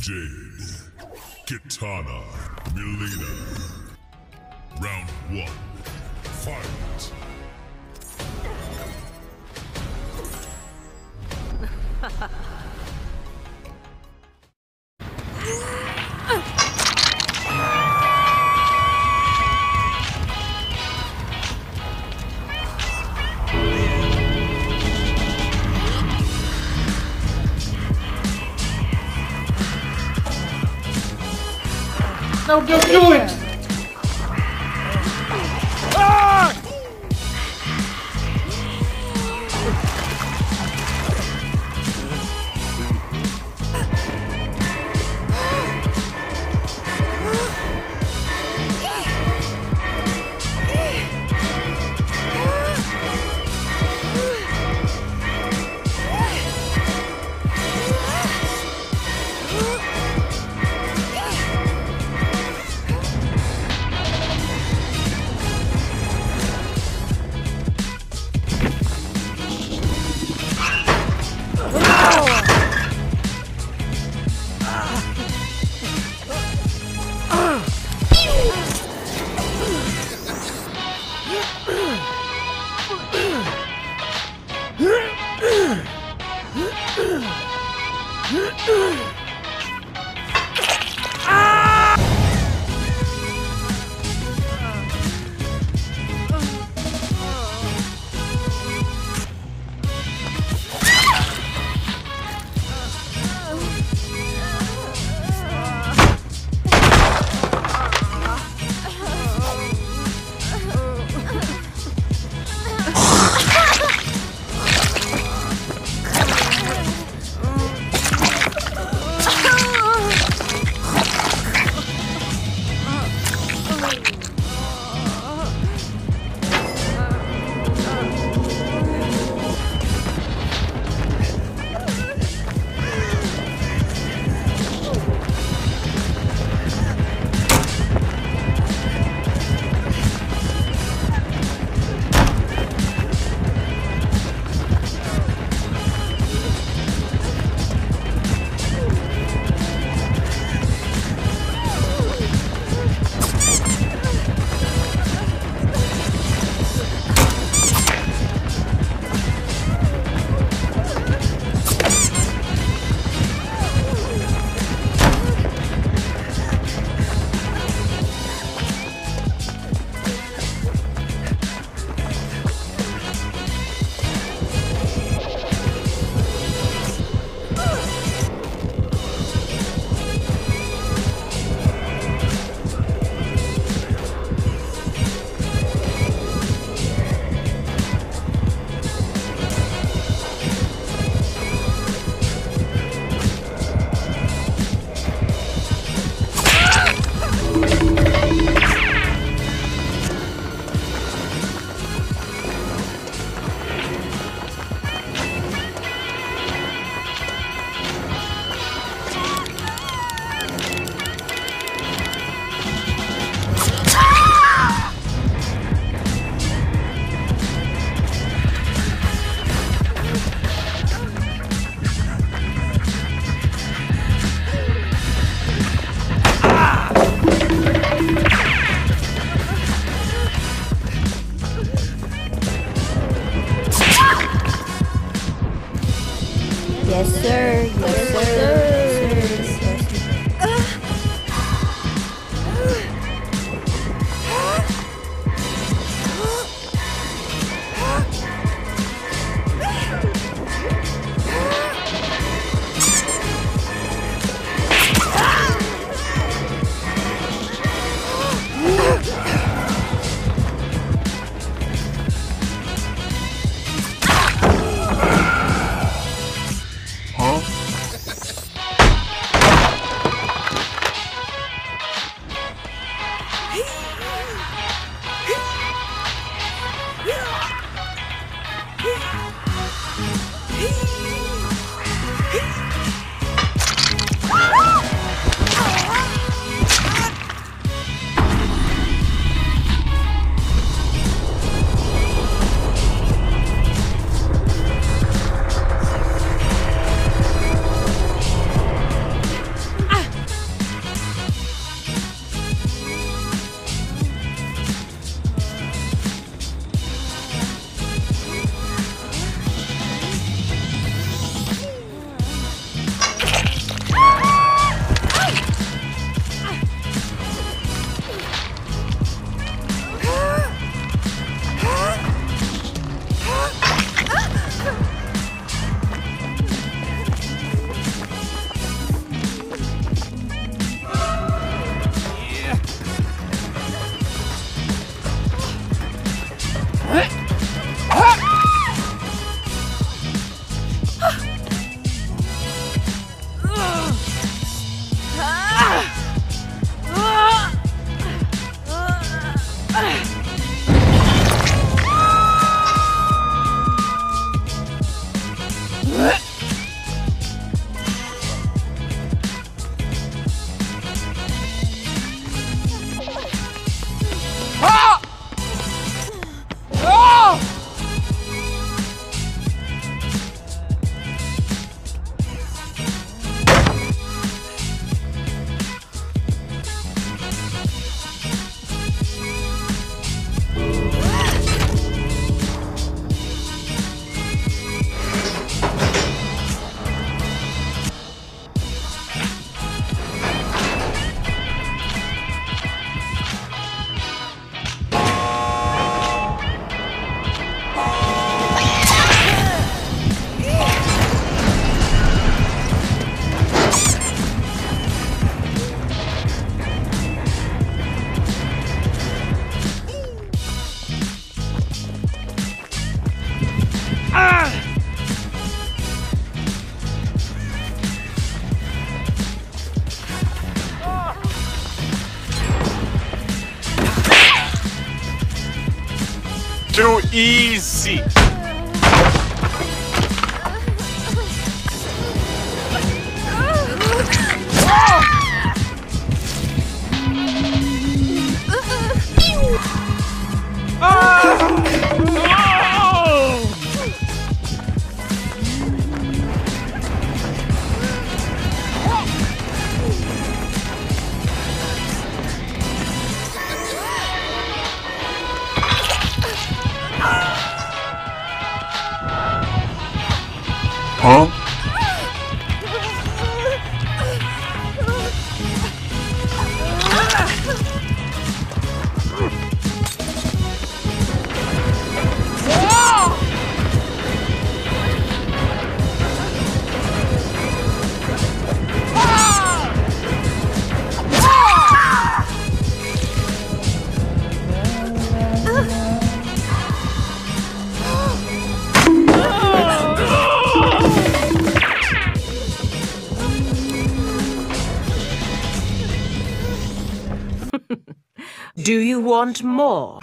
Jade, Kitana, Mileena. Round one, fight. No, don't do Yes, sir. Yes, sir. Too easy. Huh? Do you want more?